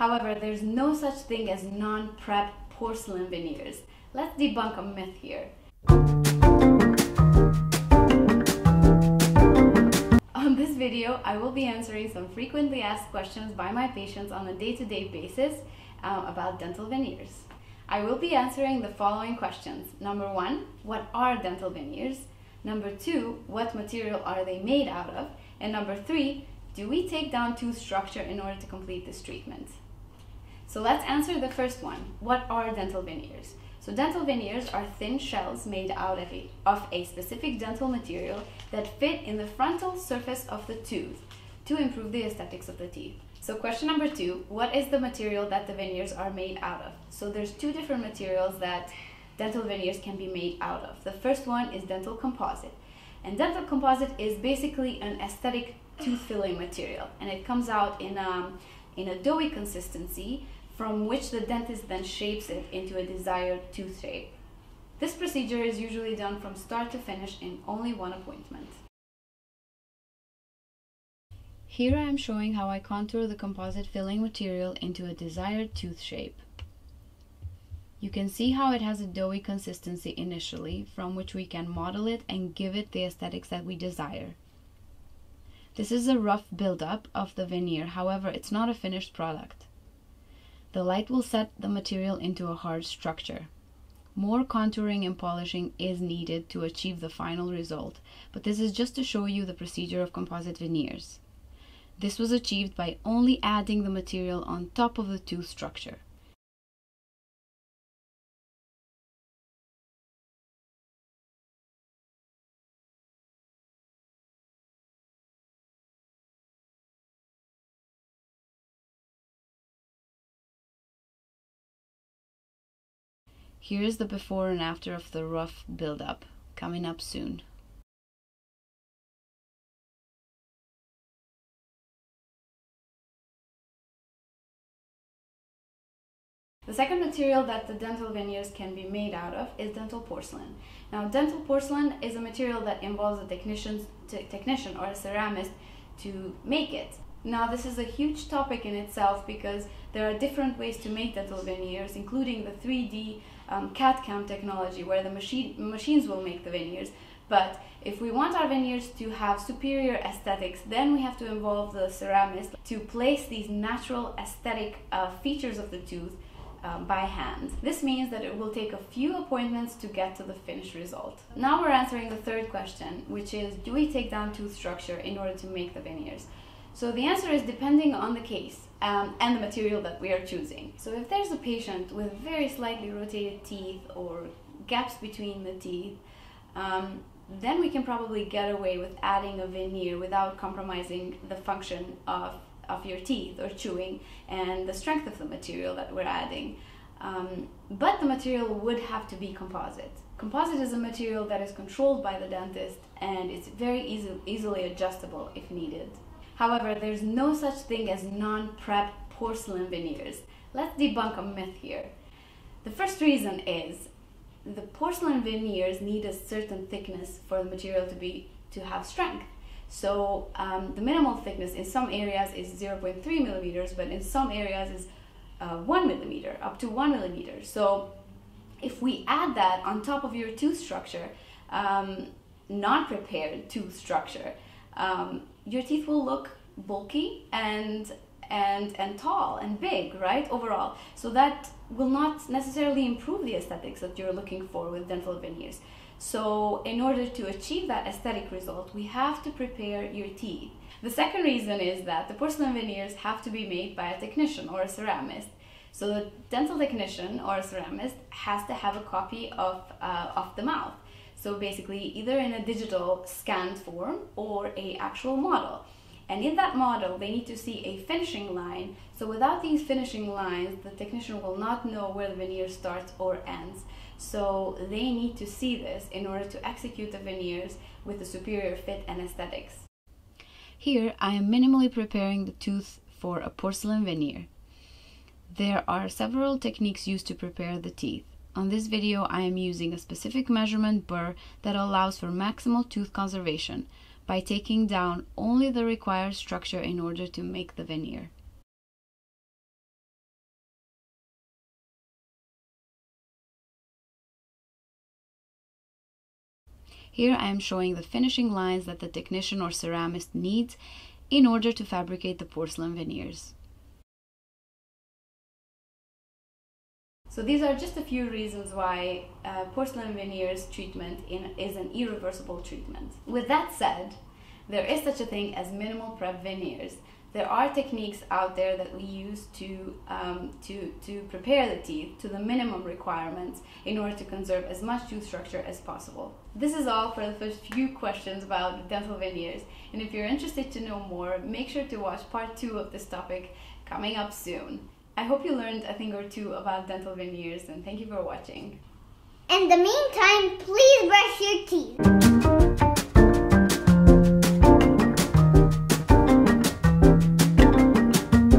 However, there's no such thing as non-prep porcelain veneers. Let's debunk a myth here. On this video, I will be answering some frequently asked questions by my patients on a day-to-day -day basis um, about dental veneers. I will be answering the following questions. Number one, what are dental veneers? Number two, what material are they made out of? And number three, do we take down tooth structure in order to complete this treatment? So let's answer the first one. What are dental veneers? So dental veneers are thin shells made out of a, of a specific dental material that fit in the frontal surface of the tooth to improve the aesthetics of the teeth. So question number two, what is the material that the veneers are made out of? So there's two different materials that dental veneers can be made out of. The first one is dental composite. And dental composite is basically an aesthetic tooth filling material and it comes out in, um, in a doughy consistency from which the dentist then shapes it into a desired tooth shape. This procedure is usually done from start to finish in only one appointment. Here I am showing how I contour the composite filling material into a desired tooth shape. You can see how it has a doughy consistency initially, from which we can model it and give it the aesthetics that we desire. This is a rough buildup of the veneer, however, it's not a finished product. The light will set the material into a hard structure. More contouring and polishing is needed to achieve the final result, but this is just to show you the procedure of composite veneers. This was achieved by only adding the material on top of the tooth structure. Here is the before and after of the rough build-up, coming up soon. The second material that the dental veneers can be made out of is dental porcelain. Now, dental porcelain is a material that involves a technician or a ceramist to make it. Now, this is a huge topic in itself because there are different ways to make dental veneers, including the 3D um, CAD-CAM technology, where the machine, machines will make the veneers. But if we want our veneers to have superior aesthetics, then we have to involve the ceramist to place these natural aesthetic uh, features of the tooth um, by hand. This means that it will take a few appointments to get to the finished result. Now we're answering the third question, which is do we take down tooth structure in order to make the veneers? So the answer is depending on the case um, and the material that we are choosing. So if there's a patient with very slightly rotated teeth or gaps between the teeth, um, then we can probably get away with adding a veneer without compromising the function of, of your teeth or chewing and the strength of the material that we're adding. Um, but the material would have to be composite. Composite is a material that is controlled by the dentist and it's very easy, easily adjustable if needed. However, there's no such thing as non-prep porcelain veneers. Let's debunk a myth here. The first reason is the porcelain veneers need a certain thickness for the material to be to have strength. So um, the minimal thickness in some areas is 0.3 millimeters, but in some areas is uh, one millimeter, up to one millimeter. So if we add that on top of your tooth structure, um, non-prepared tooth structure, um, your teeth will look bulky and and and tall and big right overall. So that will not necessarily improve the aesthetics that you're looking for with dental veneers. So in order to achieve that aesthetic result we have to prepare your teeth. The second reason is that the porcelain veneers have to be made by a technician or a ceramist. So the dental technician or a ceramist has to have a copy of, uh, of the mouth so basically either in a digital scanned form or a actual model. And in that model, they need to see a finishing line. So without these finishing lines, the technician will not know where the veneer starts or ends. So they need to see this in order to execute the veneers with a superior fit and aesthetics. Here, I am minimally preparing the tooth for a porcelain veneer. There are several techniques used to prepare the teeth. On this video I am using a specific measurement burr that allows for maximal tooth conservation by taking down only the required structure in order to make the veneer. Here I am showing the finishing lines that the technician or ceramist needs in order to fabricate the porcelain veneers. So these are just a few reasons why uh, porcelain veneers treatment in, is an irreversible treatment. With that said, there is such a thing as minimal prep veneers. There are techniques out there that we use to, um, to, to prepare the teeth to the minimum requirements in order to conserve as much tooth structure as possible. This is all for the first few questions about dental veneers. And if you're interested to know more, make sure to watch part two of this topic coming up soon. I hope you learned a thing or two about dental veneers and thank you for watching. In the meantime, please brush your teeth.